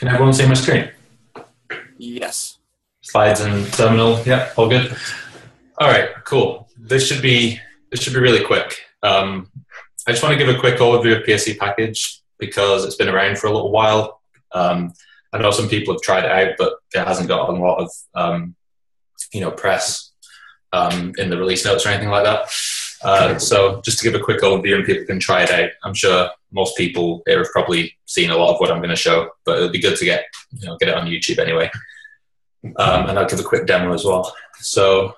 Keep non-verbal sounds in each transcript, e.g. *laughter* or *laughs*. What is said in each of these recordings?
Can everyone see my screen? Yes. Slides and terminal. Yeah, all good. All right, cool. This should be this should be really quick. Um, I just want to give a quick overview of PSC package because it's been around for a little while. Um, I know some people have tried it out, but it hasn't got a lot of um, you know press um, in the release notes or anything like that. Uh, so just to give a quick overview and people can try it out. I'm sure most people here have probably seen a lot of what I'm going to show, but it'll be good to get you know get it on YouTube anyway. Um, and I'll give a quick demo as well. So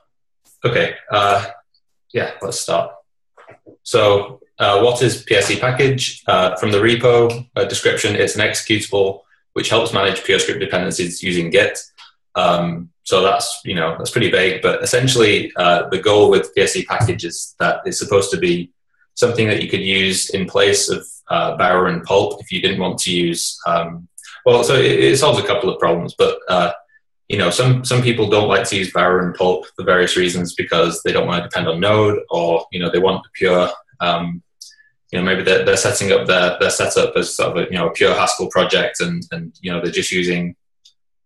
Okay, uh, yeah, let's start. So, uh, what is PSC package? Uh, from the repo uh, description, it's an executable which helps manage PureScript dependencies using Git. Um, so that's you know that's pretty vague, but essentially uh, the goal with PSC package is that it's supposed to be something that you could use in place of uh, Bower and Pulp if you didn't want to use. Um, well, so it, it, solves a couple of problems, but you know, some some people don't like to use Bower and Pulp for various reasons because they don't want to depend on Node, or you know, they want the pure, um, you know, maybe they're, they're setting up their their setup as sort of a, you know a pure Haskell project, and and you know they're just using,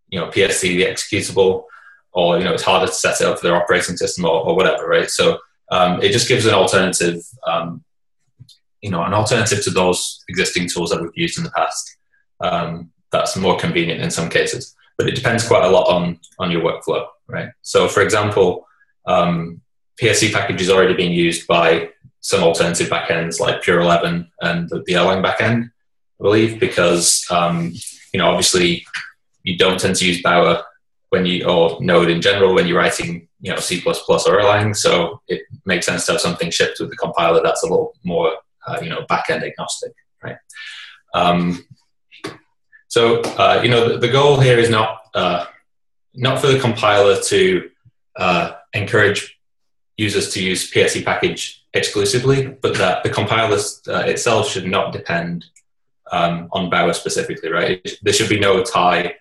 you know, PSC the executable, or you know, it's harder to set it up for their operating system or, or whatever, right? So um, it just gives an alternative, um, you know, an alternative to those existing tools that we've used in the past. Um, that's more convenient in some cases but it depends quite a lot on on your workflow, right? So, for example, um, PSC package is already being used by some alternative backends like Pure 11 and the, the Erlang backend, I believe, because um, you know obviously you don't tend to use Bower when you or Node in general when you're writing you know C++ or Erlang, so it makes sense to have something shipped with the compiler that's a little more uh, you know backend agnostic, right? Um, so uh, you know the, the, goal here is not uh, not for the compiler to uh, encourage users to use PSC package exclusively, but that the compiler uh, itself should not depend um, on Bower specifically, right? There should be no tie.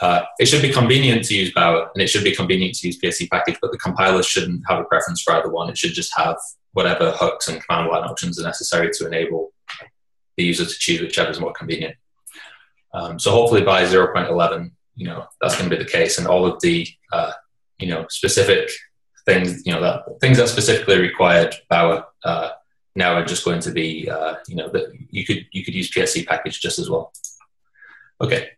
Uh, it should be convenient to use Bower, and it should be convenient to use PSC package, but the compiler shouldn't have a preference for either one. It should just have whatever hooks and command line options are necessary to enable the user to choose whichever is more convenient. Um, so hopefully by 0.11, you know, that's going to be the case, and all of the, uh, you know, specific things, you know, that things that specifically required Bower uh, now are just going to be, uh, you know, that you could you could use PSC package just as well. Okay,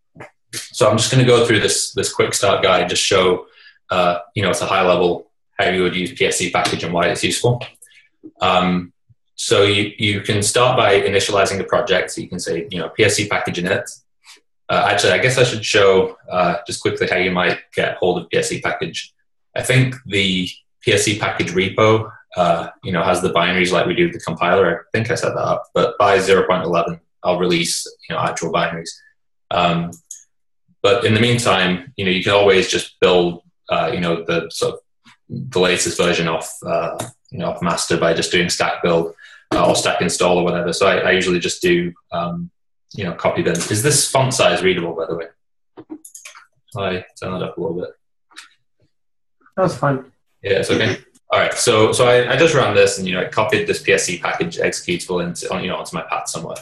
so I'm just going to go through this this quick start guide, just show, uh, you know, at a high level how you would use PSC package and why it's useful. Um, so you, you can start by initializing the project. So you can say, you know, PSC package init, uh, actually, I guess I should show uh, just quickly how you might get hold of PSC package. I think the PSC package repo, uh, you know, has the binaries like we do with the compiler. I think I set that up, but by 0.11, I'll release, you know, actual binaries. Um, but in the meantime, you know, you can always just build, uh, you know, the sort of the latest version of, uh, you know, of master by just doing stack build uh, or stack install or whatever. So I, I usually just do, um, you know, copy them. Is this font size readable, by the way? I turn that up a little bit. That's fine. Yeah, it's okay. All right, so so I, I just ran this and you know I copied this PSC package executable into on you know onto my path somewhere.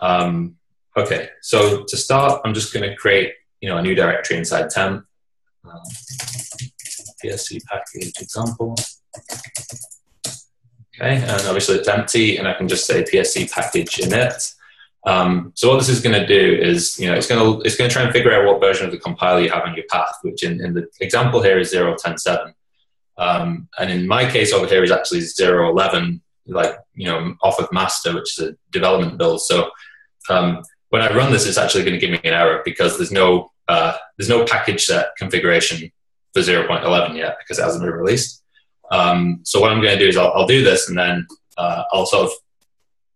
Um, okay, so to start, I'm just going to create you know a new directory inside temp. Um, PSC package example. Okay, and obviously it's empty, and I can just say PSC package init. Um, so what this is going to do is, you know, it's going to it's going to try and figure out what version of the compiler you have on your path, which in, in the example here is 0.10.7. Um, and in my case over here is actually 0.11, like, you know, off of master, which is a development build. So um, when I run this, it's actually going to give me an error because there's no, uh, there's no package set configuration for 0.11 yet because it hasn't been released. Um, so what I'm going to do is I'll, I'll do this and then uh, I'll sort of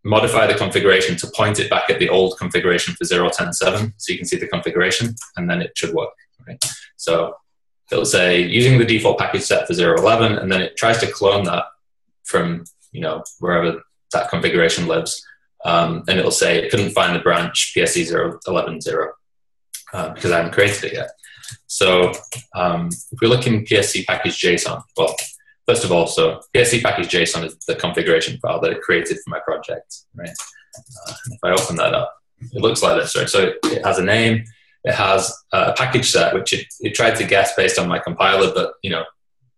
modify the configuration to point it back at the old configuration for 0.10.7 so you can see the configuration and then it should work. So it'll say using the default package set for 0.11 and then it tries to clone that from you know wherever that configuration lives um, and it'll say it couldn't find the branch PSC 0.11.0 uh, because I haven't created it yet. So um, if we look in PSC package JSON, well, First of all, so PSC package JSON is the configuration file that it created for my project, right? Uh, if I open that up, it looks like this, right? So it has a name, it has a package set which it, it tried to guess based on my compiler, but you know,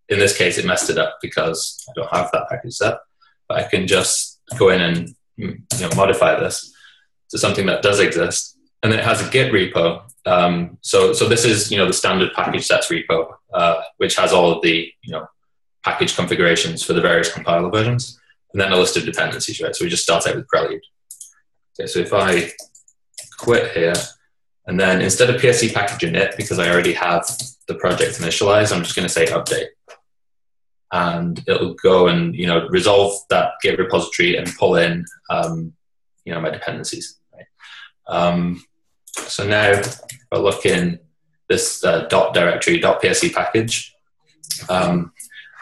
in this case, it messed it up because I don't have that package set. But I can just go in and you know modify this to something that does exist, and then it has a Git repo. Um, so so this is you know the standard package sets repo, uh, which has all of the you know package configurations for the various compiler versions, and then a list of dependencies. Right, so we just start out with Prelude. Okay, so if I quit here, and then instead of PSC package init, because I already have the project initialized, I'm just going to say update. And it'll go and you know resolve that Git repository and pull in um, you know my dependencies. Um, so now if I look in this uh, dot directory dot PSC package, um,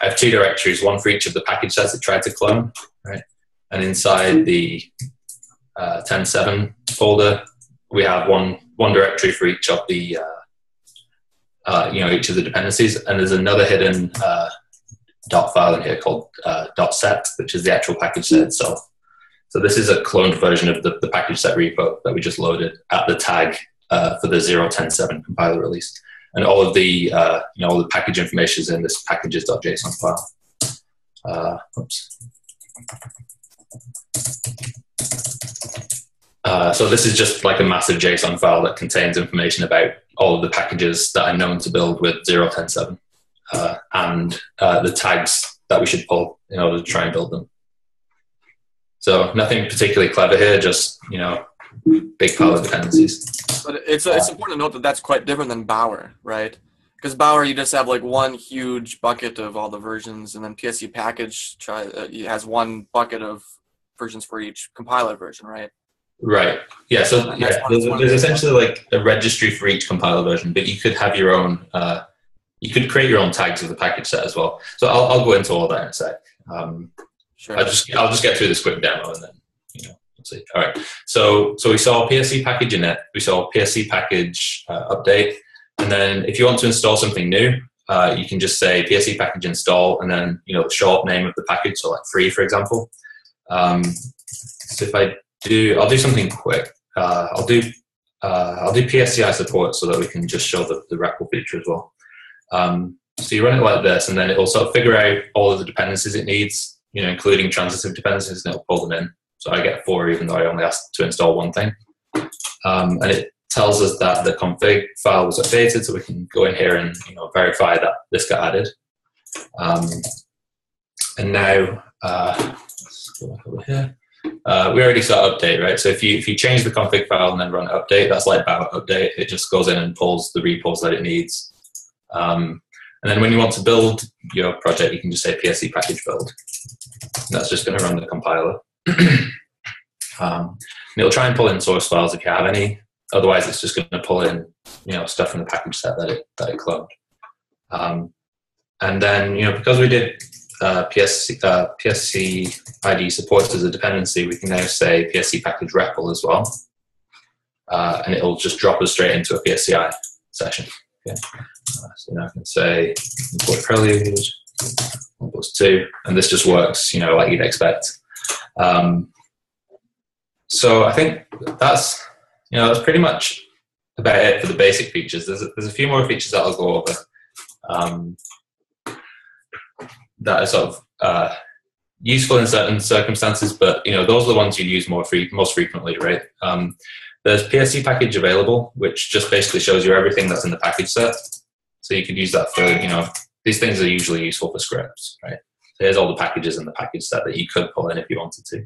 I have two directories, one for each of the package sets it tried to clone, right? And inside the uh, 10.7 folder, we have one one directory for each of the uh, uh, you know each of the dependencies, and there's another hidden uh, dot file in here called uh, dot set, which is the actual package set itself. So this is a cloned version of the, the package set repo that we just loaded at the tag uh, for the 0.10.7 compiler release, and all of the uh, you know all the package information is in this packages.json file. oops. Uh, so this is just like a massive JSON file that contains information about all of the packages that I'm known to build with 0.10.7 uh, and uh, the tags that we should pull in order to try and build them. So nothing particularly clever here, just you know, big pile of dependencies. But it's it's important to note that that's quite different than Bower, right? Because Bower, you just have like one huge bucket of all the versions, and then PSC package try, uh, has one bucket of versions for each compiler version, right? Right. Yeah. So yeah, there's, there's essentially like a registry for each compiler version, but you could have your own. Uh, you could create your own tags of the package set as well. So I'll, I'll go into all that in a sec. Um, sure. I'll just I'll just get through this quick demo and then you know we'll see. All right. So so we saw PSC package init. We saw PSC package uh, update, and then if you want to install something new, uh, you can just say PSC package install, and then you know the short name of the package, so like free, for example. Um, so if I do I'll do something quick. Uh, I'll do uh, I'll do PSCI support so that we can just show the, the REPL feature as well. Um, so you run it like this, and then it will sort of figure out all of the dependencies it needs, you know, including transitive dependencies, and it'll pull them in. So I get four, even though I only asked to install one thing. Um, and it tells us that the config file was updated, so we can go in here and you know verify that this got added. Um, and now, uh, over here. Uh, we already saw update, right? So if you if you change the config file and then run update, that's like Bower update. It just goes in and pulls the repos that it needs. Um, and then when you want to build your project, you can just say PSC package build. And that's just going to run the compiler. *clears throat* um, it'll try and pull in source files if you have any. Otherwise, it's just going to pull in you know stuff from the package set that it that it cloned. Um, and then you know because we did uh, PSC, uh, PSC ID supports as a dependency, we can now say PSC package REPL as well. Uh, and it'll just drop us straight into a PSCI session. Okay. Uh, so now I can say import prelude, one two, and this just works, you know, like you'd expect. Um, so I think that's, you know, that's pretty much about it for the basic features. There's a, there's a few more features that I'll go over. Um, that are sort of uh, useful in certain circumstances, but you know those are the ones you use more free, most frequently, right? Um, there's PSC package available, which just basically shows you everything that's in the package set. So you could use that for you know these things are usually useful for scripts, right? So here's all the packages in the package set that you could pull in if you wanted to.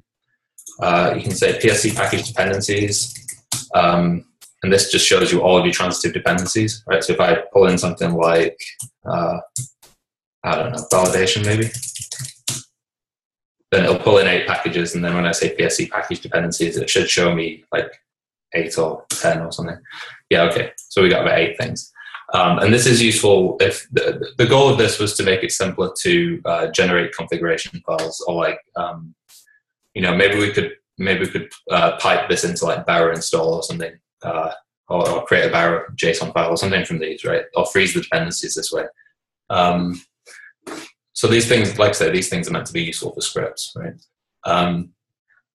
Uh, you can say PSC package dependencies, um, and this just shows you all of your transitive dependencies, right? So if I pull in something like uh, I don't know, validation maybe. Then it'll pull in eight packages, and then when I say PSC package dependencies, it should show me like eight or ten or something. Yeah, okay. So we got about eight things. Um, and this is useful if the, the, goal of this was to make it simpler to uh, generate configuration files, or like, um, you know, maybe we could maybe we could uh, pipe this into like Bower install or something, uh, or, or, create a Bower JSON file or something from these, right? Or freeze the dependencies this way. Um, so these things, like I said, these things are meant to be useful for scripts, right? Um,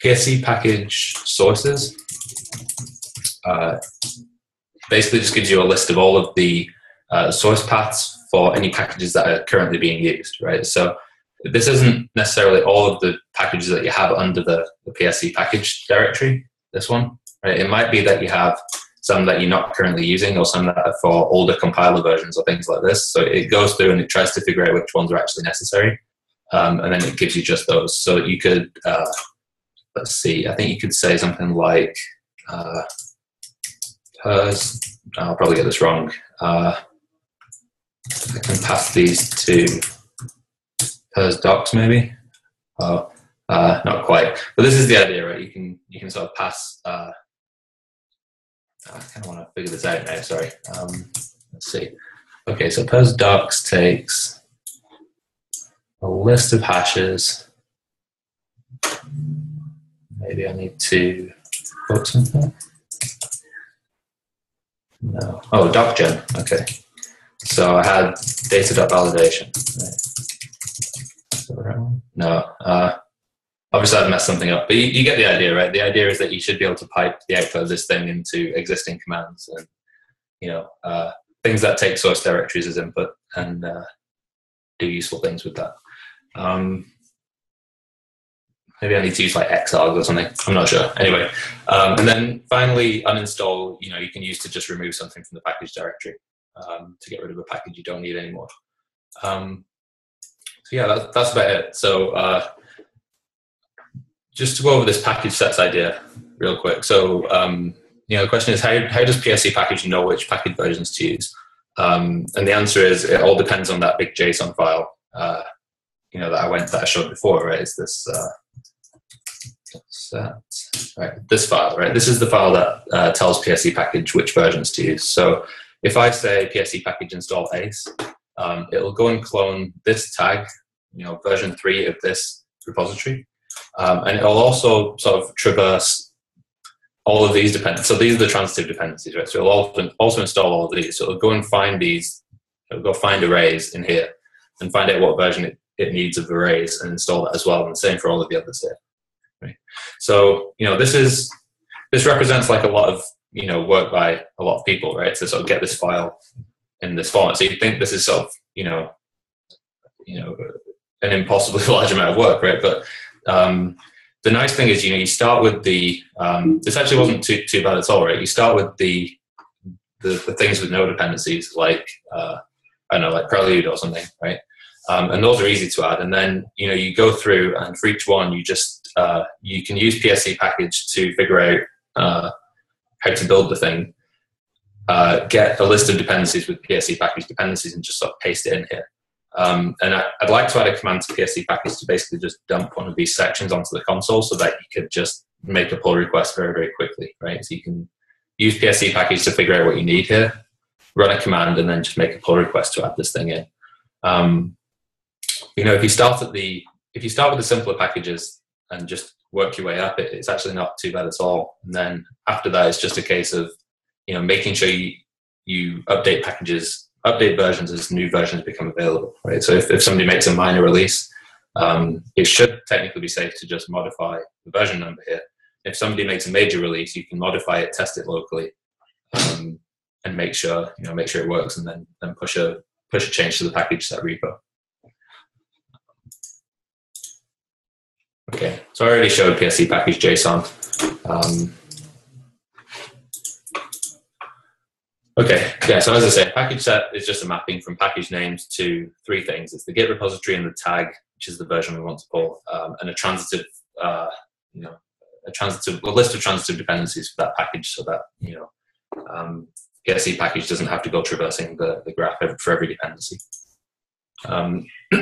PSC package sources. Uh, basically just gives you a list of all of the uh, source paths for any packages that are currently being used, right? So this isn't necessarily all of the packages that you have under the, the PSC package directory, this one, right? It might be that you have some that you're not currently using or some that are for older compiler versions or things like this. So it goes through and it tries to figure out which ones are actually necessary. Um, and then it gives you just those. So you could, uh, let's see, I think you could say something like, uh, purs, I'll probably get this wrong. Uh, I can pass these to purs docs maybe. Oh, uh, not quite. But this is the idea, right? You can you can sort of pass. Uh, I kind of want to figure this out now. Sorry. Um, let's see. Okay, so purs docs takes a list of hashes. Maybe I need to put something. No. Oh, docgen. Okay. So I had data.validation. Right. No. Uh, obviously, I've messed something up, but you, you, get the idea, right? The idea is that you should be able to pipe the output of this thing into existing commands and, you know, uh, things that take source directories as input and uh, do useful things with that. Um, maybe I need to use like xargs or something. I'm not sure. Anyway, um, and then finally uninstall. You know, you can use to just remove something from the package directory um, to get rid of a package you don't need anymore. Um, so yeah, that's, that's about it. So uh, just to go over this package sets idea real quick. So um, you know, the question is how how does PSC package know which package versions to use? Um, and the answer is it all depends on that big JSON file. Uh, you know that I went that I showed before, right? Is this uh, that? Right, this file, right? This is the file that uh, tells PSC package which versions to use. So if I say PSC package install ACE, um, it'll go and clone this tag, you know, version three of this repository, um, and it'll also sort of traverse all of these dependencies. So these are the transitive dependencies, right? So it'll also, also install all of these. So it'll go and find these, it'll go find arrays in here and find out what version it, it needs of arrays and install that as well. And the same for all of the others here. Right. So you know this is this represents like a lot of you know work by a lot of people, right? To sort of get this file in this format. So you think this is sort of you know you know an impossibly *laughs* large amount of work, right? But um, the nice thing is, you know, you start with the. Um, this actually wasn't too too bad at all, right? You start with the the, the things with no dependencies, like uh, I don't know, like Prelude or something, right? Um, and those are easy to add. And then you know you go through, and for each one, you just uh, you can use PSC package to figure out uh, how to build the thing. Uh, get a list of dependencies with PSC package dependencies and just sort of paste it in here. Um, and I, would like to add a command to PSC package to basically just dump one of these sections onto the console so that you could just make a pull request very, very quickly, right? So you can use PSC package to figure out what you need here, run a command, and then just make a pull request to add this thing in. Um, you know, if you start at the if you start with the simpler packages and just work your way up, it, it's actually not too bad at all. And then after that, it's just a case of you know making sure you you update packages, update versions as new versions become available. Right. So if, if somebody makes a minor release, um, it should technically be safe to just modify the version number here. If somebody makes a major release, you can modify it, test it locally, um, and make sure you know make sure it works, and then then push a push a change to the package set repo. Okay, so I already showed PSC package JSON. Um, okay, yeah, so as I say, package set is just a mapping from package names to three things. It's the Git repository and the tag, which is the version we want to pull, um, and a transitive, uh, you know, a transitive, a list of transitive dependencies for that package so that, you know, um, PSC package doesn't have to go traversing the, the graph for every dependency. Um, *clears throat*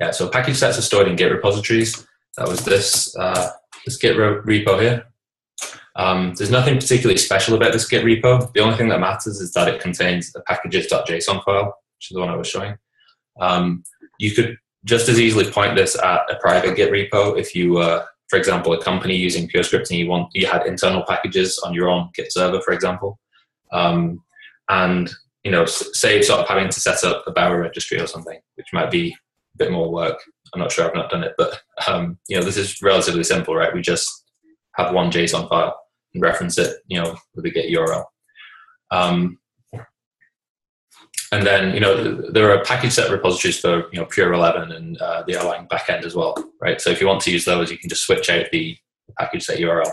Yeah, so package sets are stored in Git repositories. That was this, uh, this Git repo here. Um, there's nothing particularly special about this Git repo. The only thing that matters is that it contains a packages.json file, which is the one I was showing. Um, you could just as easily point this at a private Git repo if you were, for example, a company using PureScript and you want you had internal packages on your own Git server, for example. Um, and you know, save sort of having to set up a Bower registry or something, which might be bit more work. I'm not sure I've not done it, but um, you know, this is relatively simple, right? We just have one JSON file and reference it, you know, with a Git URL. Um, and then, you know, there are package set repositories for, you know, Pure 11 and uh, the Erlang backend as well, right? So if you want to use those, you can just switch out the package set URL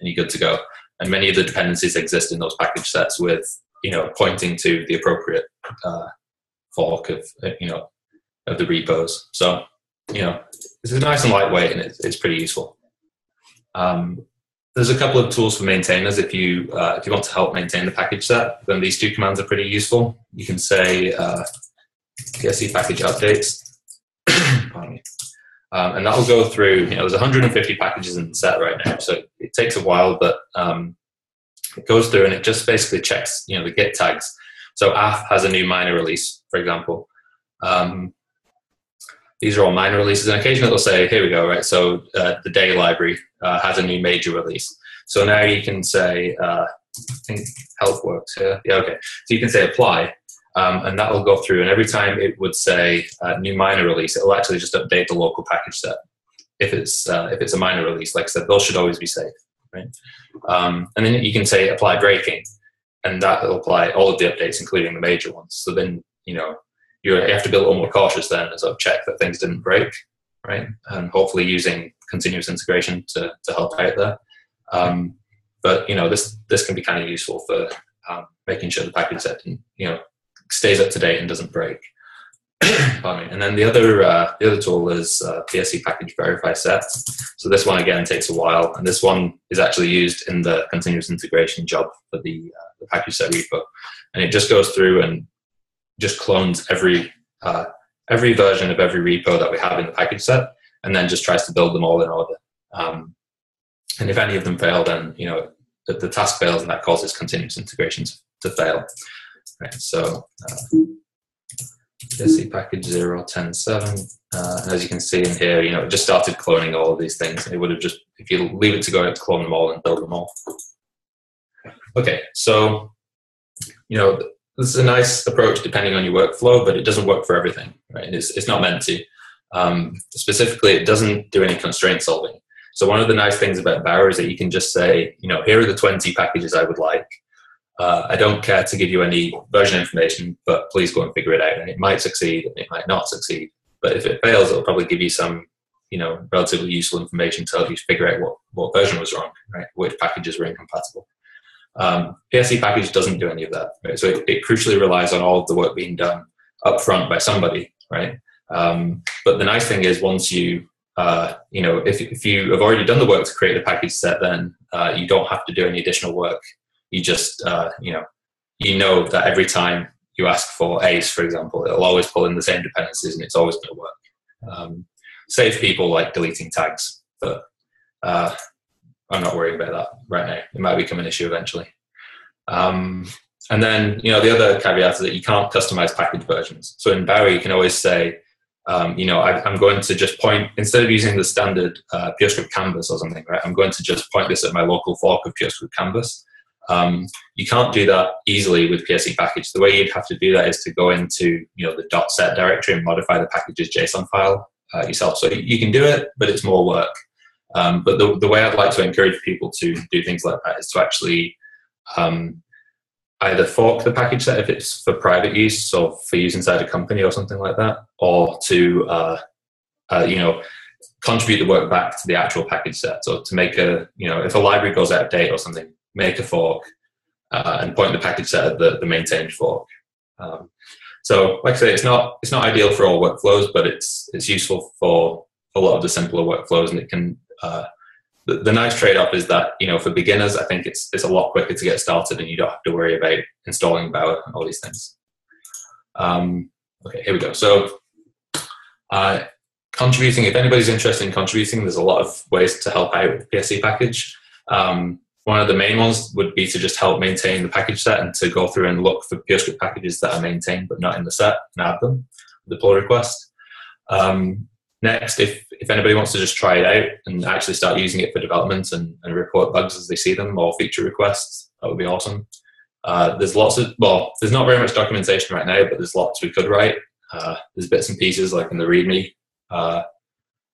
and you're good to go. And many of the dependencies exist in those package sets with, you know, pointing to the appropriate uh, fork of, uh, you know, of the repos. So, you know, it's nice and lightweight and it's, it's pretty useful. Um, there's a couple of tools for maintainers. If you uh, if you want to help maintain the package set, then these two commands are pretty useful. You can say uh, PSC package updates, *coughs* um, and that will go through. You know, there's 150 packages in the set right now, so it takes a while, but um, it goes through and it just basically checks you know the git tags. So Aff has a new minor release, for example. Um, these are all minor releases, and occasionally they'll say, here we go, right? So uh, the day library uh, has a new major release. So now you can say, uh, I think health works here. Yeah, okay. So you can say apply, um, and that will go through, and every time it would say uh, new minor release, it will actually just update the local package set. If it's uh, if it's a minor release, like I said, those should always be safe, right? Um, and then you can say apply breaking, and that will apply all of the updates, including the major ones. So then you know you have to be a little more cautious then and sort of check that things didn't break, right? And hopefully using continuous integration to, to help out there. Um, but you know, this this can be kind of useful for um, making sure the package set you know stays up to date and doesn't break. *coughs* And then the other uh, the other tool is uh, PSC package verify set. So this one again takes a while, and this one is actually used in the continuous integration job for the, uh, the package set repo, and it just goes through and just clones every uh, every version of every repo that we have in the package set, and then just tries to build them all in order. Um, and if any of them fail, then you know the, the, task fails, and that causes continuous integrations to fail. Right, so uh, PSC package 0.10.7, uh, and as you can see in here, you know it just started cloning all of these things. It would have just if you leave it to go, it clone them all and build them all. Okay, so you know this is a nice approach depending on your workflow, but it doesn't work for everything, right? It's, it's not meant to. Um, specifically, it doesn't do any constraint solving. So one of the nice things about Bower is that you can just say, you know, here are the 20 packages I would like. Uh, I don't care to give you any version information, but please go and figure it out. And it might succeed and it might not succeed. But if it fails, it'll probably give you some, you know, relatively useful information to help you figure out what, what version was wrong, right? Which packages were incompatible. Um, PSC package doesn't do any of that, right? So it, it, crucially relies on all of the work being done upfront by somebody, right? Um, but the nice thing is once you, uh, you know, if, if you have already done the work to create the package set, then uh, you don't have to do any additional work. You just, uh, you know, you know that every time you ask for ACE, for example, it'll always pull in the same dependencies and it's always going to work. Um, save people like deleting tags, but uh, I'm not worried about that right now. It might become an issue eventually. Um, and then, you know, the other caveat is that you can't customize package versions. So in Bower, you can always say, um, you know, I, am going to just point, instead of using the standard uh, PureScript canvas or something, right, I'm going to just point this at my local fork of PureScript canvas. Um, you can't do that easily with PSC package. The way you'd have to do that is to go into, you know, the dot .set directory and modify the package's JSON file uh, yourself. So you can do it, but it's more work. Um, but the, the way I'd like to encourage people to do things like that is to actually um, either fork the package set if it's for private use or for use inside a company or something like that, or to uh, uh, you know contribute the work back to the actual package set. So to make a you know if a library goes out of date or something, make a fork uh, and point the package set at the, the maintained fork. Um, so like I say, it's not it's not ideal for all workflows, but it's it's useful for a lot of the simpler workflows, and it can uh, the, the, nice trade-off is that you know for beginners, I think it's it's a lot quicker to get started, and you don't have to worry about installing Bower and all these things. Um, okay, here we go. So, uh, contributing. If anybody's interested in contributing, there's a lot of ways to help out with the PSC package. Um, one of the main ones would be to just help maintain the package set and to go through and look for PureScript packages that are maintained but not in the set and add them with the pull request. Um, next, if if anybody wants to just try it out and actually start using it for development and, and report bugs as they see them or feature requests, that would be awesome. Uh, there's lots of, well, there's not very much documentation right now, but there's lots we could write. Uh, there's bits and pieces like in the README. Uh,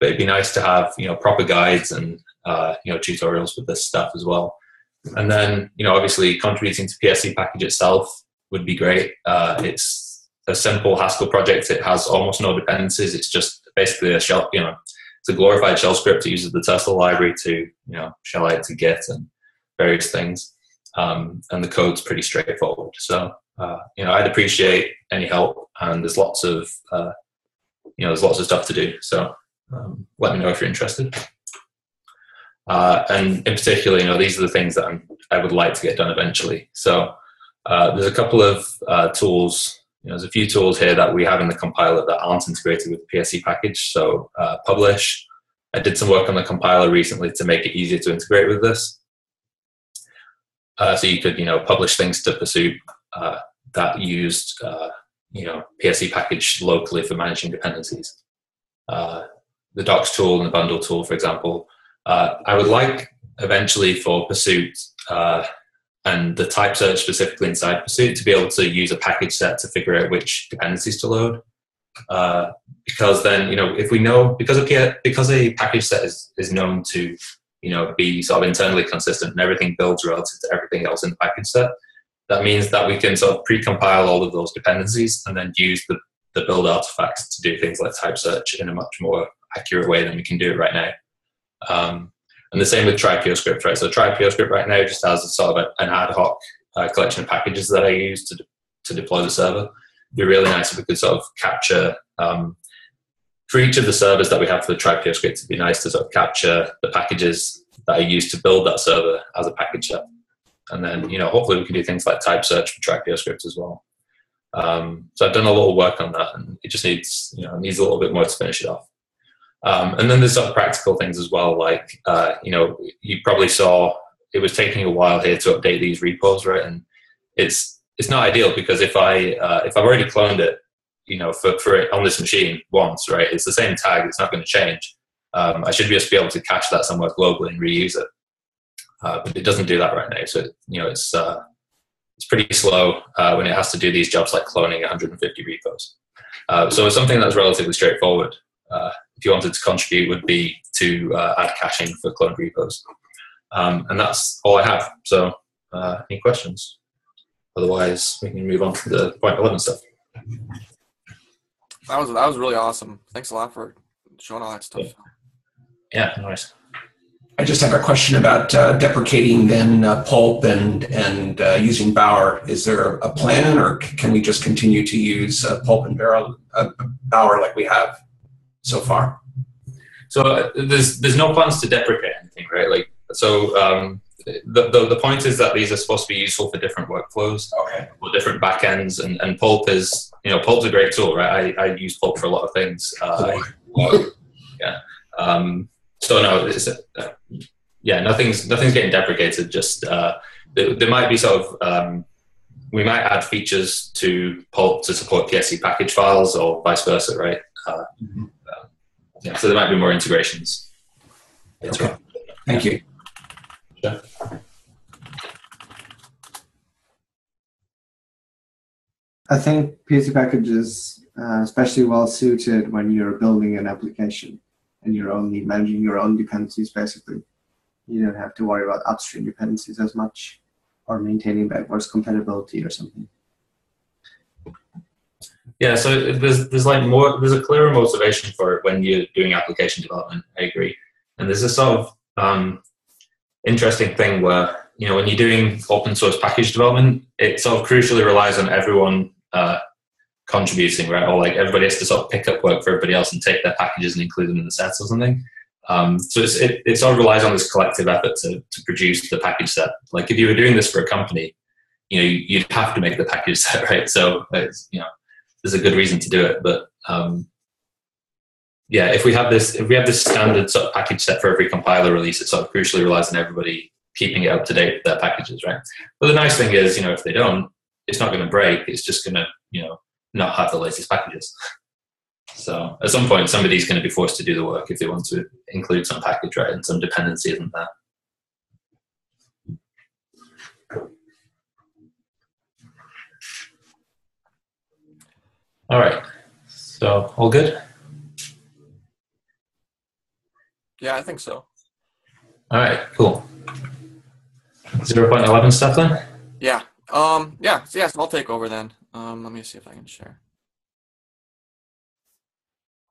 but it'd be nice to have, you know, proper guides and, uh, you know, tutorials with this stuff as well. and then, you know, obviously contributing to PSC package itself would be great. Uh, it's a simple Haskell project. It has almost no dependencies. It's just basically a shell, you know, it's a glorified shell script. It uses the Tesla library to, you know, shell out to Git and various things. Um, and the code's pretty straightforward. So, uh, you know, I'd appreciate any help. And there's lots of, uh, you know, there's lots of stuff to do. So um, let me know if you're interested. Uh, and in particular, you know, these are the things that I'm, i would like to get done eventually. So uh, there's a couple of uh, tools. You know, there's a few tools here that we have in the compiler that aren't integrated with the PSC package. So uh, publish. I did some work on the compiler recently to make it easier to integrate with this. Uh, so you could, you know, publish things to Pursuit uh, that used, you know, PSC package locally for managing dependencies. the docs tool and the bundle tool, for example, uh, I would like eventually for Pursuit uh, and the type search specifically inside Pursuit to be able to use a package set to figure out which dependencies to load. Uh, because then, you know, if we know because a because a package set is, is known to, you know, be sort of internally consistent and everything builds relative to everything else in the package set, that means that we can sort of pre-compile all of those dependencies and then use the, the build artifacts to do things like type search in a much more accurate way than we can do it right now. Um, and the same with TryPureScript, right? So TryPureScript right now just has a sort of an ad hoc uh, collection of packages that I use to, de- to deploy the server. It'd be really nice if we could sort of capture, um, for each of the servers that we have for the TryPureScript, it'd be nice to sort of capture the packages that I use to build that server as a package set. And then, you know, hopefully we can do things like type search for TryPureScript as well. Um, so I've done a little work on that and it just needs, you know, needs a little bit more to finish it off. Um, and then there's some practical things as well, like uh, you know, you probably saw it was taking a while here to update these repos, right? And it's it's not ideal because if I uh, if I've already cloned it, you know, for for it on this machine once, right? It's the same tag; it's not going to change. Um, I should just be able to cache that somewhere globally and reuse it, uh, but it doesn't do that right now. So you know, it's uh, it's pretty slow uh, when it has to do these jobs like cloning 150 repos. Uh, so it's something that's relatively straightforward. Uh, if you wanted to contribute, would be to uh, add caching for cloned repos. Um, and that's all I have. So, uh, any questions? Otherwise, we can move on to the point 11 stuff. That was that was really awesome. Thanks a lot for showing all that stuff. Yeah, nice. I just have a question about uh, deprecating then uh, pulp and and uh, using Bower. Is there a plan, or can we just continue to use uh, pulp and barrel uh, Bower like we have? So far? So uh, there's there's no plans to deprecate anything, right? Like so. Um, the, the, the point is that these are supposed to be useful for different workflows okay. or different backends and, and pulp is you know pulp's a great tool right I, I use pulp for a lot of things uh, yeah um, so no it's, uh, yeah nothing's nothing's getting deprecated just uh, there, there, might be sort of um, we might add features to pulp to support PSC package files or vice versa right uh, mm-hmm yeah, so there might be more integrations. Okay. Thank you. Yeah. I think PSC package is uh, especially well suited when you're building an application and you're only managing your own dependencies basically. You don't have to worry about upstream dependencies as much or maintaining backwards compatibility or something. Yeah, so there's there's like more there's a clearer motivation for it when you're doing application development. I agree, and there's a sort of um, interesting thing where you know when you're doing open source package development, it sort of crucially relies on everyone uh, contributing, right? Or like everybody has to sort of pick up work for everybody else and take their packages and include them in the sets or something. Um, so it, it sort of relies on this collective effort to, to produce the package set. Like if you were doing this for a company, you know, you'd have to make the package set, *laughs* right? So you know, there's a good reason to do it. But um, yeah, if we have this, if we have this standard sort of package set for every compiler release, it sort of crucially relies on everybody keeping it up to date with their packages, right? But the nice thing is, you know, if they don't, it's not going to break. It's just going to, you know, not have the latest packages. So at some point, somebody's going to be forced to do the work if they want to include some package, right, and some dependency isn't there. All right. So all good? Yeah, I think so. All right, cool. 0.11 stuff then? Yeah. Um. Yeah. So yeah. So I'll take over then. Um. Let me see if I can share.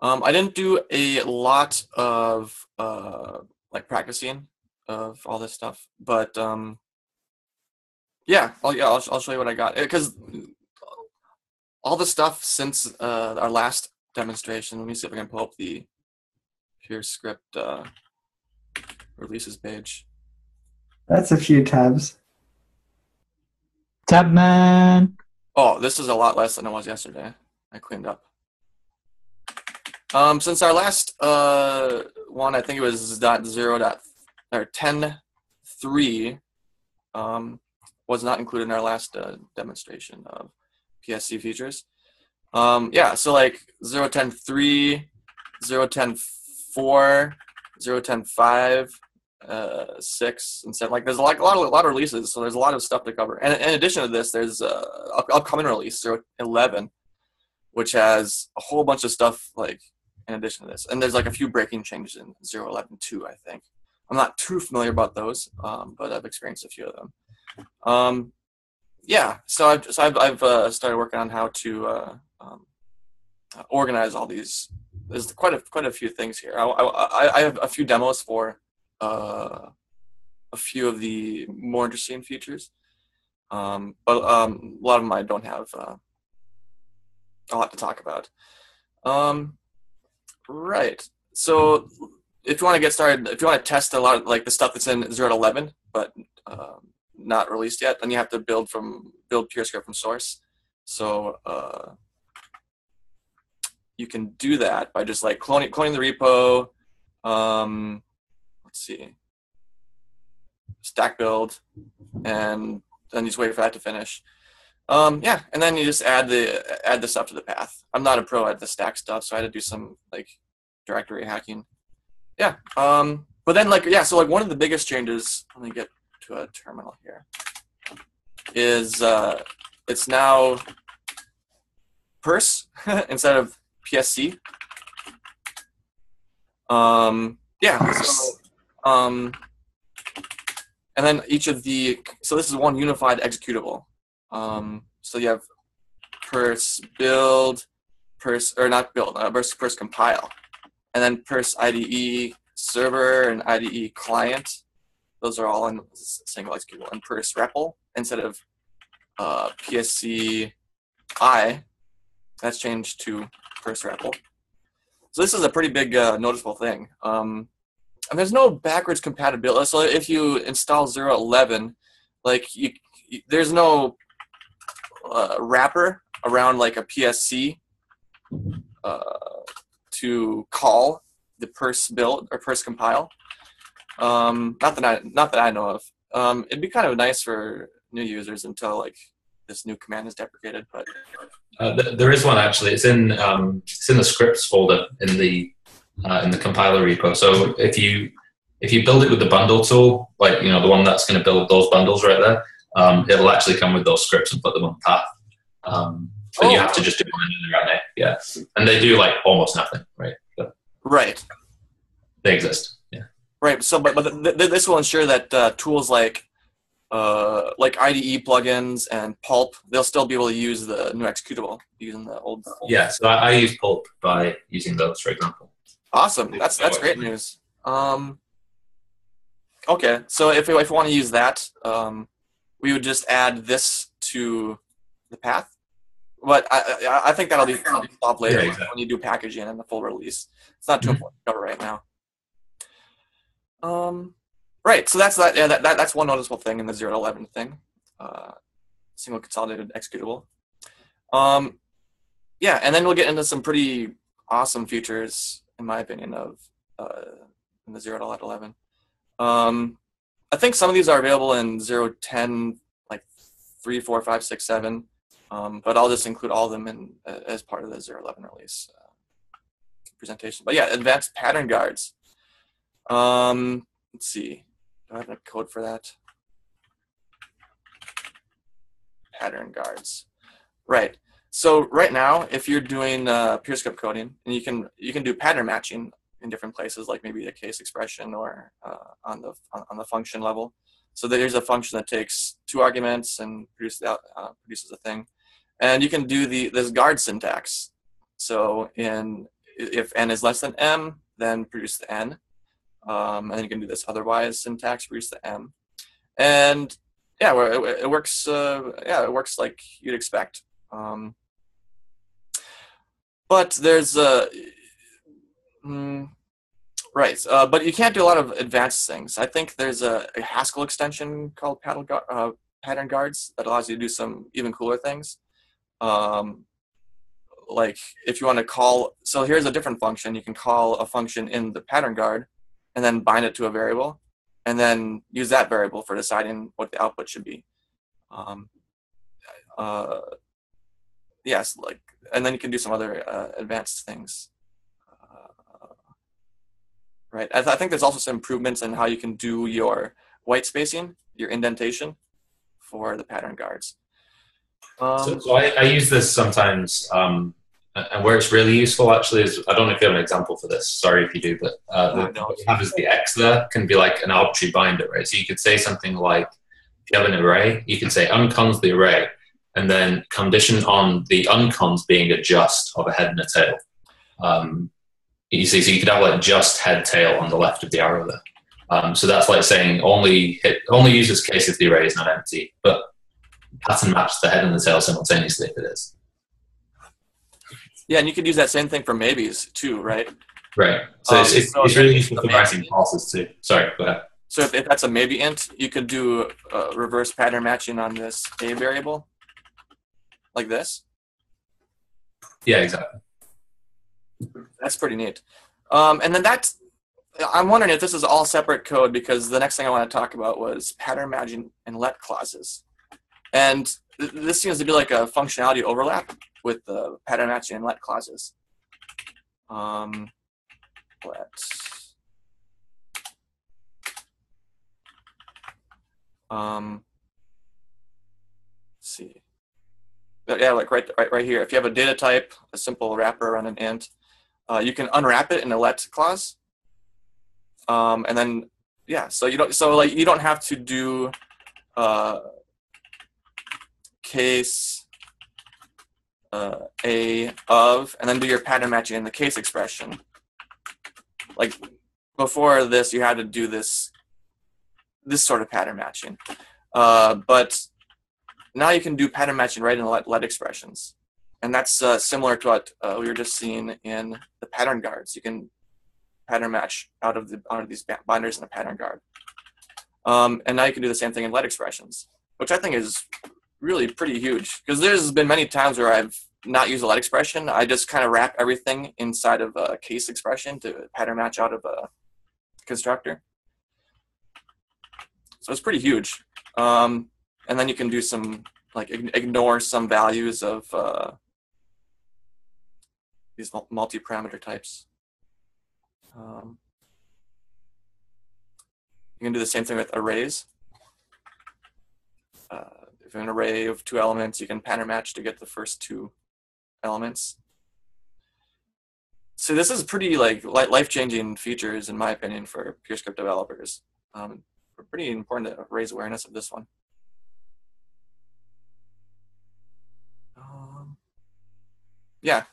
Um. I didn't do a lot of uh like practicing of all this stuff, but um. Yeah. I'll yeah. I'll, I'll show you what I got because all the stuff since uh, our last demonstration. Let me see if I can pull up the PureScript uh, releases page. That's a few tabs. Tabman. Oh, this is a lot less than it was yesterday. I cleaned up. Um, since our last uh, one, I think it was dot zero dot or ten three, um, was not included in our last uh, demonstration of PSC features. Um, yeah, so like 0, 10, 3, 0, 10, 4, 0, 10, 5, uh, 6, and 7. Like there's a lot, a lot, of, a lot of releases, so there's a lot of stuff to cover. And in addition to this, there's uh, upcoming release, 0, 11, which has a whole bunch of stuff like in addition to this. And there's like a few breaking changes in 0, 11, 2, I think. I'm not too familiar about those, um, but I've experienced a few of them. Um, yeah, so I've so I've, I've uh, started working on how to uh, um, organize all these. There's quite a quite a few things here. I, I, I have a few demos for uh, a few of the more interesting features, um, but um, a lot of them I don't have uh, a lot to talk about. Um, right. So if you want to get started, if you want to test a lot of like the stuff that's in zero to eleven, but um, not released yet, then you have to build from build PureScript from source. So uh, you can do that by just like cloning cloning the repo. Um, let's see, stack build, and then you just wait for that to finish. Um, yeah, and then you just add the add the stuff to the path. I'm not a pro at the stack stuff, so I had to do some like directory hacking. Yeah. Um, but then like yeah, so like one of the biggest changes. Let me get to a terminal here. Is uh, it's now purs *laughs* instead of PSC. Um, yeah. So, um, and then each of the so this is one unified executable. Um, so you have purs build, purs or not build, uh, purs, purs compile, and then purs IDE server and IDE client those are all in single executable. And purs REPL instead of uh, PSC I, that's changed to purs REPL. So this is a pretty big uh, noticeable thing. Um, and there's no backwards compatibility. So if you install 011, like you, you there's no uh, wrapper around like a PSC uh, to call the purs build or purs compile. Um, not that I not that I know of. Um, it'd be kind of nice for new users until like this new command is deprecated. But uh, th- there is one actually. It's in um, it's in the scripts folder in the uh, in the compiler repo. So if you if you build it with the bundle tool, like you know the one that's going to build those bundles right there, um, it'll actually come with those scripts and put them on path. Um, but oh. you have to just do one in the right Yeah, and they do like almost nothing, right? But right. They exist. Right. So, but but th- th- this will ensure that uh, tools like uh, like IDE plugins and Pulp, they'll still be able to use the new executable using the old. Yeah. So I, I use Pulp by using those, for example. Awesome. That's that's great news. Um, okay. So if we, if we want to use that, um, we would just add this to the path. But I, I, I think that'll be, solved later yeah, exactly. when you do packaging and the full release. It's not too mm-hmm. important to cover right now. Um, right. So that's that. Yeah, that, that that's one noticeable thing in the zero to eleven thing. Uh, single consolidated executable. Um, yeah, and then we'll get into some pretty awesome features, in my opinion, of uh, in the zero to eleven. Um, I think some of these are available in zero ten, like three, four, five, six, seven. Um, but I'll just include all of them in uh, as part of the zero eleven release uh, presentation. But yeah, advanced pattern guards. Um, let's see. Do I have a code for that? Pattern guards. Right. So right now, if you're doing uh, PureScript coding, and you can you can do pattern matching in different places, like maybe the case expression or uh, on the on the function level. So there's a function that takes two arguments and produces out, uh, produces a thing, and you can do the this guard syntax. So in if n is less than m, then produce the n, um, and then you can do this otherwise syntax, produce the m, and yeah, it, works. Uh, yeah, it works like you'd expect. Um, but there's a mm, right, uh, but you can't do a lot of advanced things. I think there's a, a Haskell extension called pattern, uh, pattern guards that allows you to do some even cooler things. Um, like if you want to call, so here's a different function. You can call a function in the pattern guard and then bind it to a variable and then use that variable for deciding what the output should be. Um, uh, yes, like, and then you can do some other uh, advanced things. Uh, right. I, th I, think there's also some improvements in how you can do your white spacing, your indentation for the pattern guards. Um, so, so I, I, use this sometimes, um, and where it's really useful actually is I don't know if you have an example for this. Sorry if you do, but uh, the, what you have is the X there can be like an arbitrary binder, right? So you could say something like, if you have an array, you can say uncons the array, and then condition on the uncons being a just of a head and a tail. Um, you see, so you could have like just head tail on the left of the arrow there. Um, so that's like saying only hit, only use this case if the array is not empty, but pattern match the head and the tail simultaneously if it is. Yeah, and you could use that same thing for maybes too, right? Right. So um, it's, it's, so it's really useful for writing classes too. Sorry, go ahead. So if, if that's a maybe int, you could do uh, reverse pattern matching on this a variable, like this. Yeah, exactly. That's pretty neat. Um, and then that's, I'm wondering if this is all separate code because the next thing I want to talk about was pattern matching and let clauses. And th this seems to be like a functionality overlap with the pattern matching and let clauses. Um, let. Um, see. But yeah, like right, right, right here. If you have a data type, a simple wrapper around an int, uh, you can unwrap it in a let clause. Um, and then, yeah, so you don't, so like you don't have to do uh, case uh, a of, and then do your pattern matching in the case expression. Like before this, you had to do this this sort of pattern matching. Uh, but now you can do pattern matching right in let, let expressions. And that's uh, similar to what uh, we were just seeing in the pattern guards. You can pattern match out of the out of these binders in a pattern guard. Um, and now you can do the same thing in let expressions, which I think is really pretty huge because there's been many times where I've not used a let expression. I just kind of wrap everything inside of a case expression to pattern match out of a constructor. So it's pretty huge. Um, and then you can do some, like ignore some values of uh, these multi-parameter types. Um, you can do the same thing with arrays. Uh, an array of two elements, you can pattern match to get the first two elements. So this is pretty like life-changing features in my opinion for PureScript developers. Um, pretty important to raise awareness of this one. Um, yeah.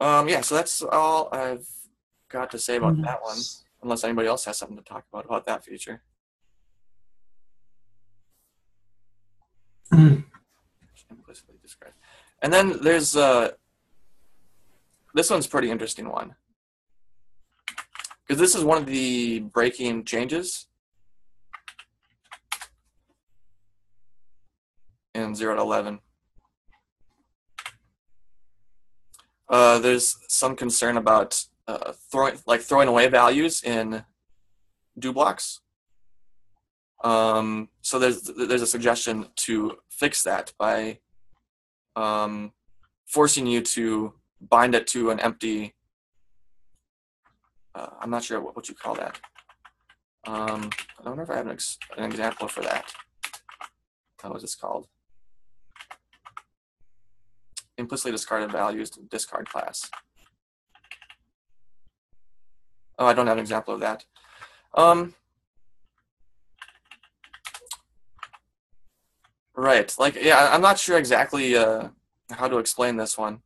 Um, yeah, so that's all I've got to say about that one, unless anybody else has something to talk about about that feature. Implicitly described. And then there's uh, this one's pretty interesting one because this is one of the breaking changes in 0 to 11. Uh, there's some concern about uh, throwing like throwing away values in do blocks. Um, so there's there's a suggestion to fix that by um, forcing you to bind it to an empty. Uh, I'm not sure what, what you call that. Um, I don't know if I have an, ex an example for that. What was this called? Implicitly discarded values discard class. Oh, I don't have an example of that. Um, right. Like, yeah, I'm not sure exactly uh, how to explain this one.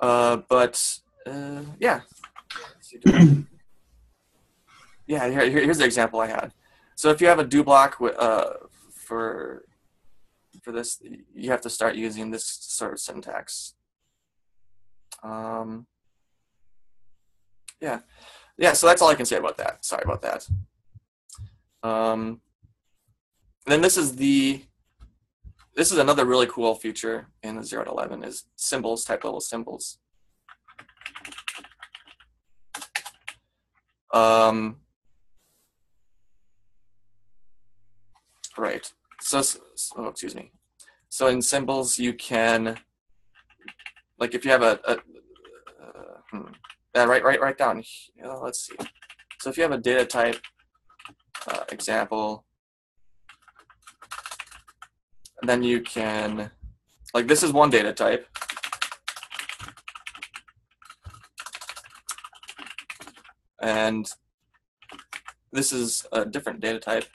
Uh, but uh, yeah. *clears throat* yeah, here, here's the example I had. So if you have a do block uh, for for this, you have to start using this sort of syntax. Um, yeah, yeah. So that's all I can say about that. Sorry about that. Um, then this is the this is another really cool feature in the 0 to 11 is symbols, type level symbols. Um, right. So, so, oh, excuse me. So in symbols, you can, like, if you have a, a uh, hmm, yeah, right, right, right down. Uh, let's see. So if you have a data type uh, example, then you can, like, this is one data type. And this is a different data type.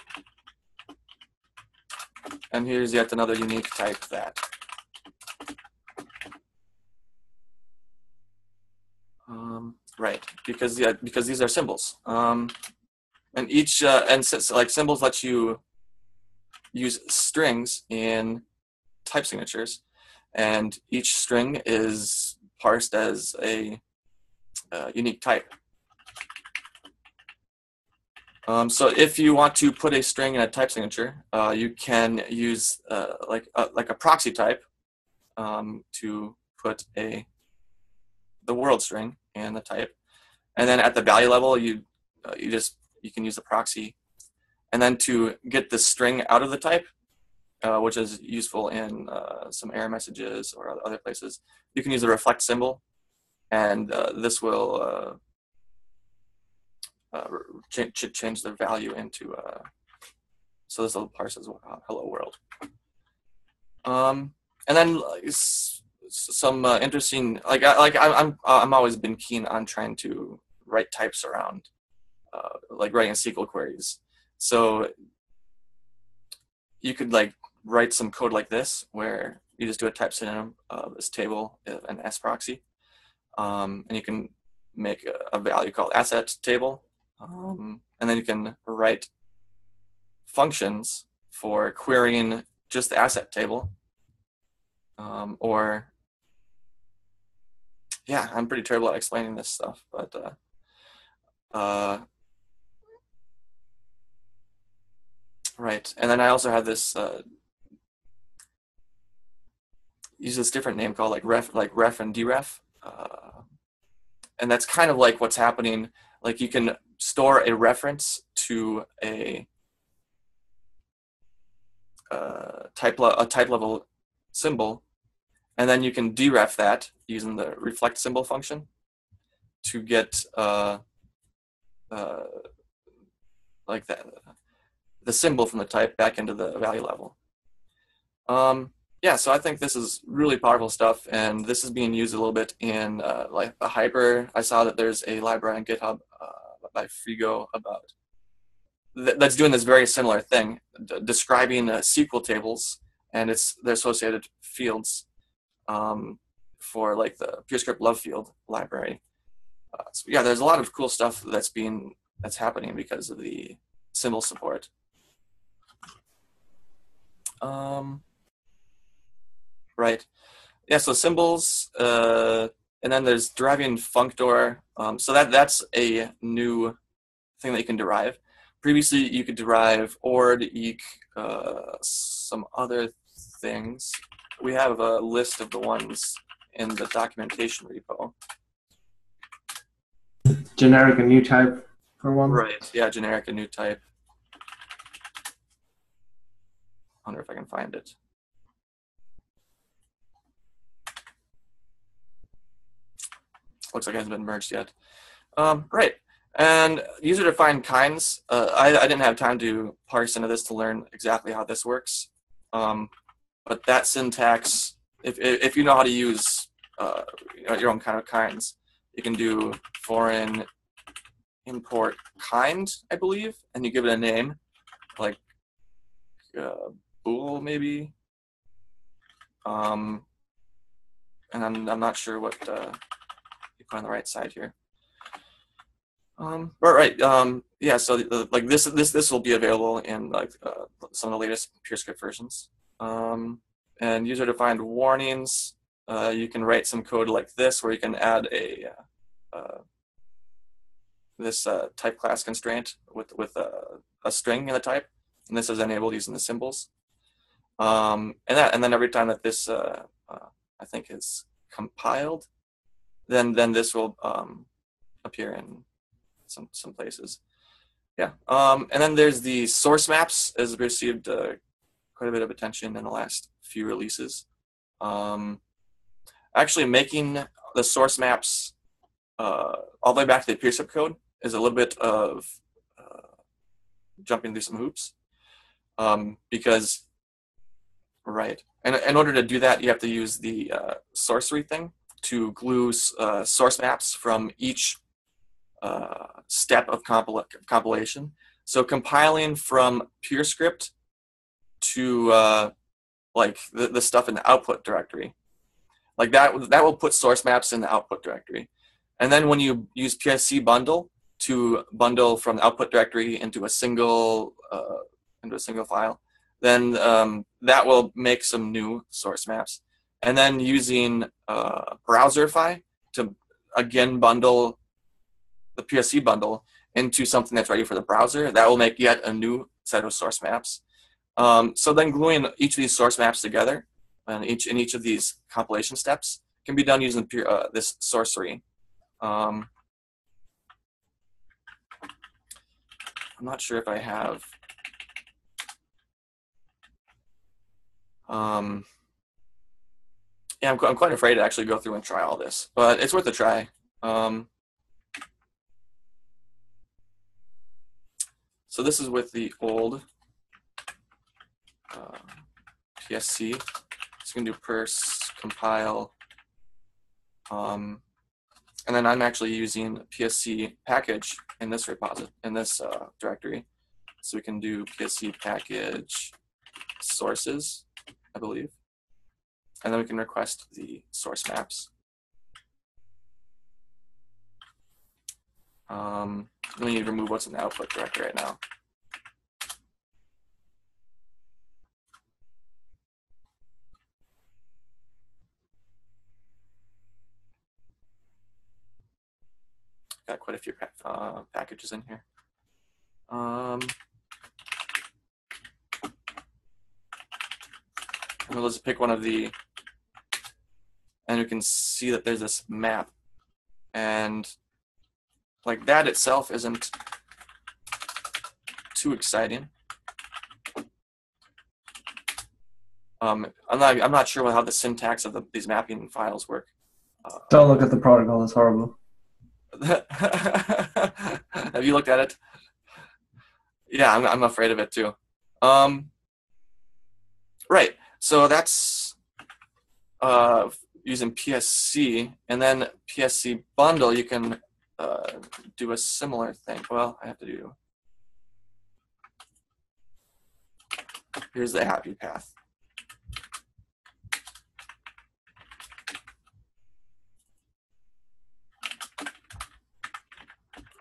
And here's yet another unique type that. Um, right, because yeah, because these are symbols. Um, and each uh, and like symbols let you use strings in type signatures, and each string is parsed as a uh, unique type. Um, so if you want to put a string in a type signature, uh, you can use uh, like a, like a proxy type um, to put a the world string in the type, and then at the value level, you uh, you just you can use the proxy, and then to get the string out of the type, uh, which is useful in uh, some error messages or other places, you can use the reflect symbol, and this will uh, ch- ch- change the value into uh, so this will parse as well, uh, hello world. Um, and then some uh, interesting like I, like I, I'm I'm always been keen on trying to write types around uh, like writing SQL queries. So you could like write some code like this where you just do a type synonym of this table of an S proxy, um, and you can make a, a value called asset table um, and then you can write functions for querying just the asset table. Um, or, yeah, I'm pretty terrible at explaining this stuff, but uh, uh, right. And then I also have this uh, use this different name called like ref, like ref and deref, uh, and that's kind of like what's happening. Like you can store a reference to a uh, type a type level symbol, and then you can deref that using the reflect symbol function to get uh, uh, like that the symbol from the type back into the value level. Um, yeah, so I think this is really powerful stuff, and this is being used a little bit in uh, like the hyper. I saw that there's a library on GitHub uh, by Frigo about th- that's doing this very similar thing, d- describing uh, SQL tables and its their associated fields um, for like the PureScript Lovefield library. Uh, so yeah, there's a lot of cool stuff that's being that's happening because of the symbol support. Um, right. Yeah, so symbols, uh, and then there's deriving functor. Um, so that that's a new thing that you can derive. Previously, you could derive ord, eq, uh, some other things. We have a list of the ones in the documentation repo. Generic and new type for one. Right. Yeah, generic and new type. I wonder if I can find it. looks like it hasn't been merged yet. Um, right. And user-defined kinds, uh, I, I, didn't have time to parse into this to learn exactly how this works. Um, but that syntax, if, if you know how to use uh, your own kind of kinds, you can do foreign import kind, I believe, and you give it a name, like uh, maybe. Um, and I'm I'm not sure what uh, you put on the right side here. Um, but right, um, yeah. So the, like this this this will be available in like uh, some of the latest PureScript versions. Um, and user defined warnings. Uh, you can write some code like this where you can add a uh, uh this uh, type class constraint with with a, a string in the type, and this is enabled using the symbols. Um, and that and then every time that this uh, I think is compiled, then then this will um, appear in some some places. Yeah, um, and then there's the source maps has received uh, quite a bit of attention in the last few releases. Um, actually, making the source maps uh, all the way back to the PureScript code is a little bit of uh, jumping through some hoops um, because, right, and in order to do that, you have to use the uh, sorcery thing to glue uh, source maps from each uh, step of compil compilation. So compiling from PureScript to uh, like the, the stuff in the output directory, like that, that will put source maps in the output directory. And then when you use PSC bundle to bundle from the output directory into a single uh, into a single file, then um, that will make some new source maps. And then using uh, Browserify to again bundle the PSC bundle into something that's ready for the browser. That will make yet a new set of source maps. Um, so then gluing each of these source maps together and each in each of these compilation steps can be done using uh, this sorcery. Um, I'm not sure if I have. Um, yeah, I'm, I'm quite afraid to actually go through and try all this, but it's worth a try. Um, So this is with the old uh, PSC. So we can do purs compile. Um, and then I'm actually using PSC package in this repository, in this uh, directory. So we can do PSC package sources, I believe. And then we can request the source maps. Um, we need to remove what's in the output directory right now. Got quite a few uh, packages in here. Um, let's pick one of the, and you can see that there's this map. And like that itself isn't too exciting. Um, I'm not. I'm not sure how the syntax of the, these mapping files work. Uh, Don't look at the protocol; it's horrible. *laughs* have you looked at it? Yeah, I'm. I'm afraid of it too. Um, right. So that's uh, using PSC, and then PSC bundle. You can uh, do a similar thing. Well, I have to do. Here's the happy path.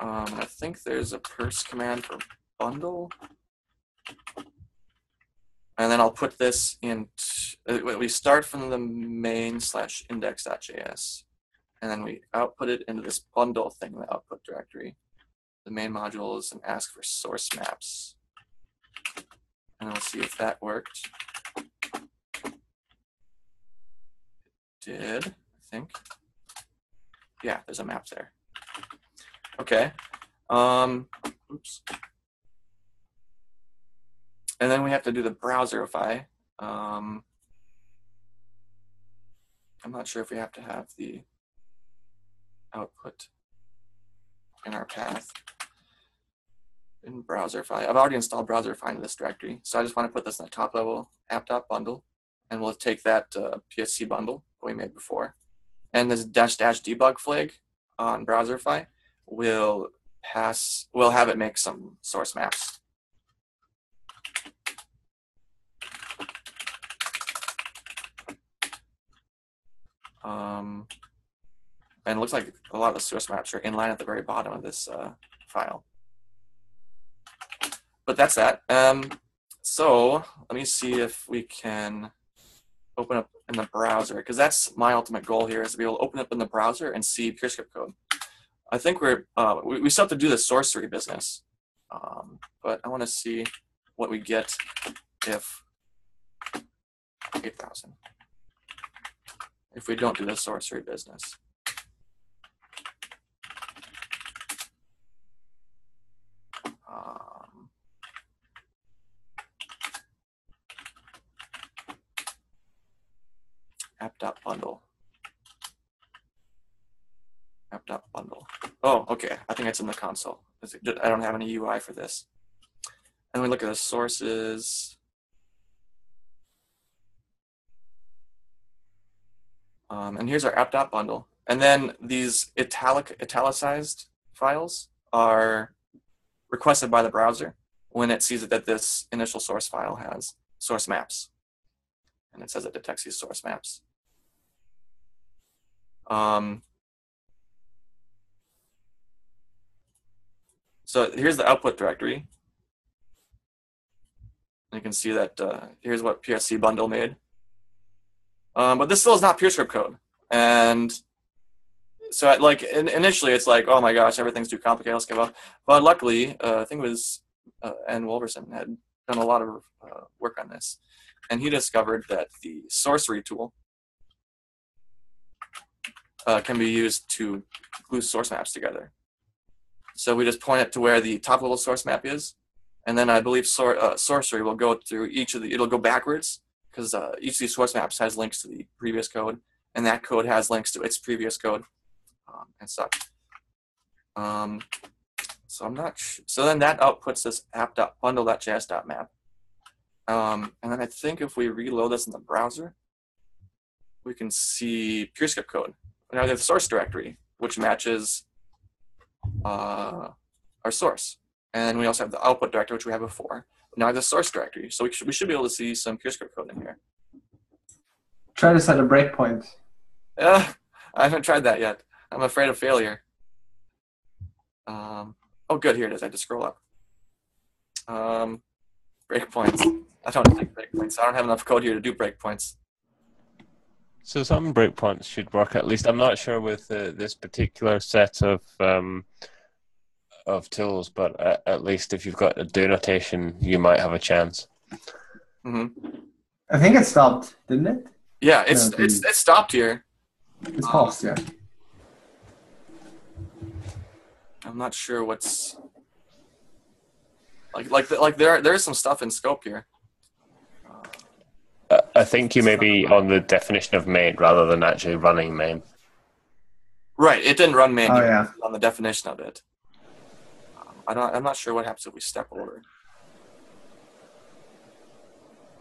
Um, I think there's a purs command for bundle. And then I'll put this in, uh, we start from the main slash index.js and then we output it into this bundle thing in the output directory. The main modules and ask for source maps. And we'll see if that worked. It did, I think. Yeah, there's a map there. Okay. Um, oops. And then we have to do the browserify. Um, I'm not sure if we have to have the output in our path in Browserify. I've already installed Browserify in this directory, so I just want to put this in the top level app.bundle, and we'll take that uh, PSC bundle we made before. And this dash dash debug flag on Browserify will pass, we'll have it make some source maps. Um, and it looks like a lot of the source maps are inline at the very bottom of this uh, file. But that's that. Um, so let me see if we can open up in the browser because that's my ultimate goal here is to be able to open up in the browser and see PureScript code. I think we're uh, we, we still have to do the sorcery business, um, but I want to see what we get if eight thousand if we don't do the sorcery business. Um, app.bundle. App.bundle. Oh, okay. I think it's in the console. I don't have any UI for this. And we look at the sources. Um, and here's our app.bundle. Bundle. And then these italic, italicized files are requested by the browser when it sees that this initial source file has source maps. And it says it detects these source maps. Um, so here's the output directory. You can see that uh, here's what PSC bundle made. Um, but this still is not PureScript code. And so like in, initially it's like, oh my gosh, everything's too complicated, let's give up. But luckily, uh, I think it was uh, Ann Wolverson had done a lot of uh, work on this. And he discovered that the sorcery tool uh, can be used to glue source maps together. So we just point it to where the top level source map is, and then I believe sor uh, sorcery will go through each of the, it'll go backwards, because uh, each of these source maps has links to the previous code, and that code has links to its previous code, um, and such. Um, so I'm not so then that outputs this app.bundle.js.map. Um, and then I think if we reload this in the browser, we can see PureScript code. Now we have the source directory, which matches uh, our source. And we also have the output directory, which we have before. Now the source directory. So we should, we should be able to see some PureScript code in here. Try to set a breakpoint. Uh, I haven't tried that yet. I'm afraid of failure. Um, oh, good. Here it is. I had to scroll up. Um, breakpoints. I don't take breakpoints. I don't have enough code here to do breakpoints. So some breakpoints should work at least. I'm not sure with uh, this particular set of um, of tools, but at, at, least if you've got a do notation, you might have a chance. Mm-hmm. I think it stopped, didn't it? Yeah, it's yeah, it's it stopped here. It's paused, yeah. I'm not sure what's like like like there there is some stuff in scope here. I think you may be on the definition of main rather than actually running main. Right, it didn't run main. Oh, yeah. On the definition of it. I don't. I'm not sure what happens if we step over.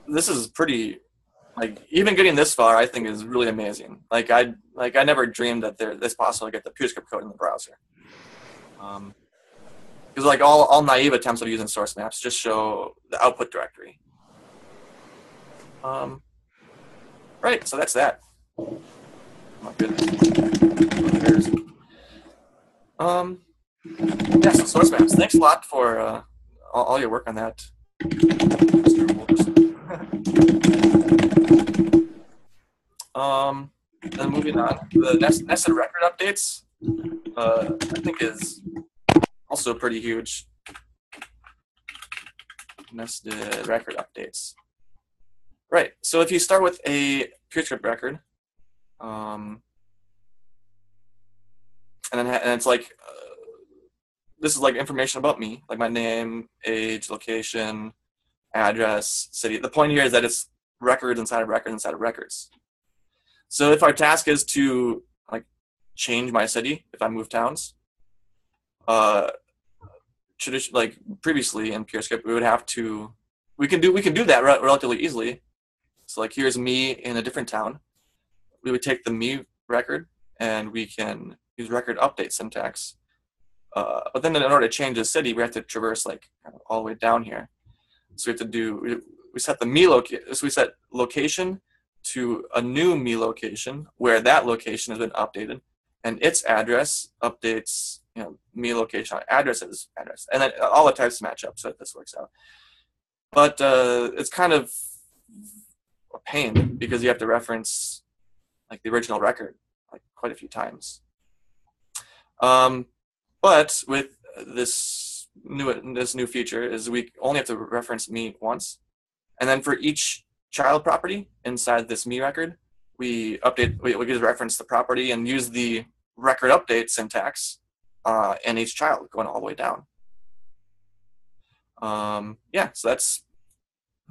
This is pretty. Like even getting this far, I think is really amazing. Like I like I never dreamed that there this possible to get the PureScript code in the browser. Um, because like all all naive attempts of using source maps just show the output directory. Um, right, so that's that. Oh my goodness. Um, yeah, so source maps. Thanks a lot for uh, all, all your work on that. *laughs* um, then moving on, the nested record updates, uh, I think is also pretty huge. Nested record updates. Right. So if you start with a PureScript record, um, and then and it's like uh, this is like information about me, like my name, age, location, address, city. The point here is that it's records inside of records inside of records. So if our task is to like change my city, if I move towns, uh, tradition like previously in PureScript, we would have to we can do we can do that re- relatively easily so like here's me in a different town. We would take the me record and we can use record update syntax Uh, but then in order to change the city, we have to traverse like kind of all the way down here. So we have to do we, set the me location. So we set location to a new me location where that location has been updated, and its address updates you know me location address is address, and then all the types match up so that this works out. But uh, it's kind of a pain because you have to reference like the original record like quite a few times. Um, but with this new this new feature is we only have to reference me once, and then for each child property inside this me record, we update we, we just reference the property and use the record update syntax uh, in each child going all the way down. Um, yeah, so that's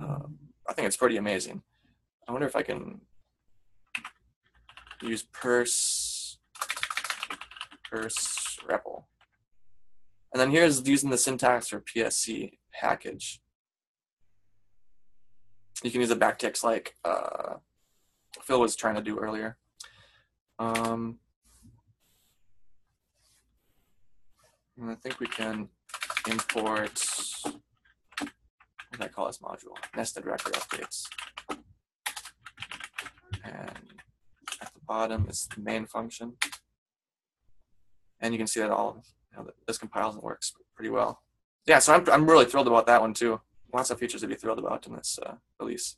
uh, I think it's pretty amazing. I wonder if I can use purs purs REPL. And then here's using the syntax for PSC package. You can use the backticks like uh, Phil was trying to do earlier. Um, and I think we can import, what did I call this module? Nested record updates. And at the bottom is the main function. And you can see that all this compiles and works pretty well. Yeah, so I'm, I'm really thrilled about that one too. Lots of features to be thrilled about in this uh, release.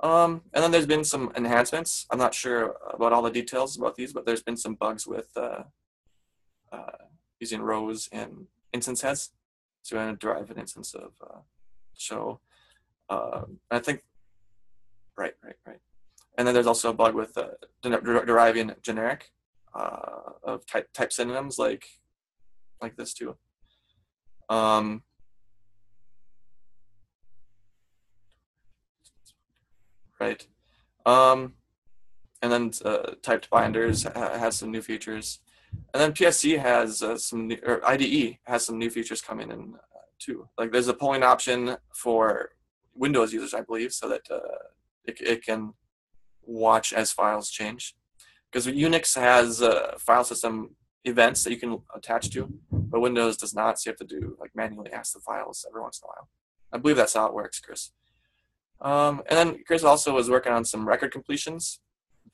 Um, and then there's been some enhancements. I'm not sure about all the details about these, but there's been some bugs with uh, uh, using rows and instance heads. So we're going to derive an instance of uh, show. Um, I think, right, right, right. And then there's also a bug with uh, deriving generic uh, of type type synonyms like like this too. Um, right. Um, and then uh, typed binders ha has some new features, and then PSC has uh, some new, or IDE has some new features coming in uh, too. Like there's a polling option for Windows users, I believe, so that uh, it, it can watch as files change because Unix has uh, file system events that you can attach to, but Windows does not. So you have to do like manually ask the files every once in a while. I believe that's how it works, Chris. Um, and then Chris also was working on some record completions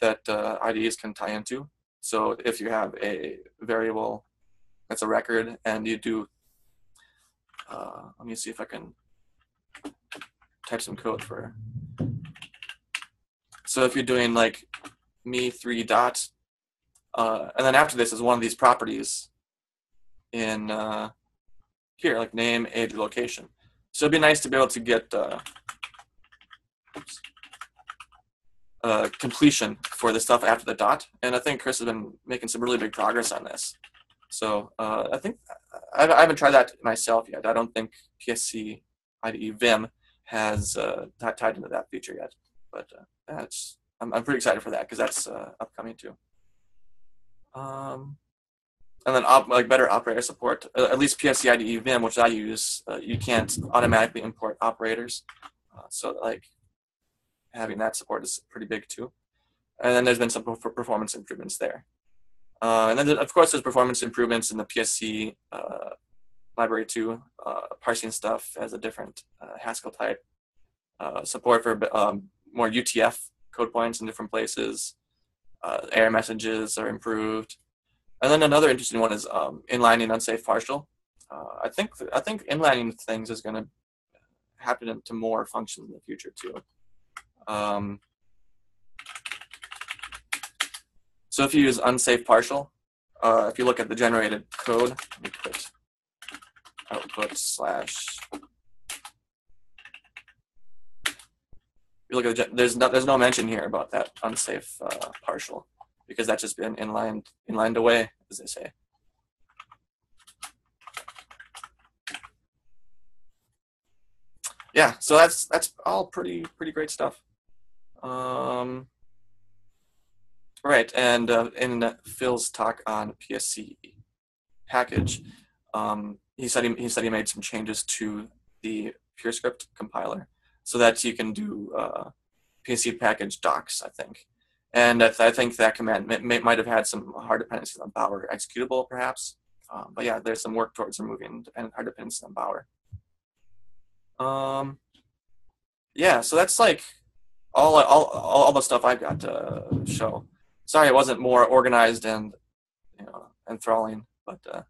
that uh, IDEs can tie into. So if you have a variable that's a record and you do, uh, let me see if I can type some code for. So if you're doing like me three dot, uh, and then after this is one of these properties in uh, here, like name, age, location. So it'd be nice to be able to get uh, uh, completion for the stuff after the dot. And I think Chris has been making some really big progress on this. So uh, I think I, I haven't tried that myself yet. I don't think PSC IDE Vim has uh, tied into that feature yet, but uh, that's I'm, I'm pretty excited for that because that's uh, upcoming too. Um, and then op, like better operator support. Uh, at least PSC IDE Vim, which I use, uh, you can't automatically import operators. Uh, so like having that support is pretty big too. And then there's been some performance improvements there. Uh, and then of course there's performance improvements in the PSC uh, library too. parsing stuff as a different Haskell type. support for um, more UTF code points in different places. Uh, error messages are improved. And then another interesting one is um, inlining unsafe partial. Uh, I think I think inlining things is going to happen to more functions in the future too. Um, so if you use unsafe partial, uh, if you look at the generated code, output slash you look at the, there's no, there's no mention here about that unsafe uh, partial because that's just been inlined inlined away, as they say. Yeah, so that's that's all pretty pretty great stuff. Um, right, and uh, in Phil's talk on PSC package, um, he said he, he said he made some changes to the PureScript compiler so that you can do uh, PSC package docs, I think. And I, th I think that command may, may, might have had some hard dependencies on Bower executable, perhaps. Um, but yeah, there's some work towards removing dependent hard dependencies on Bower. Um, yeah, so that's like all all all the stuff I've got to show. Sorry, it wasn't more organized and you know enthralling, but uh,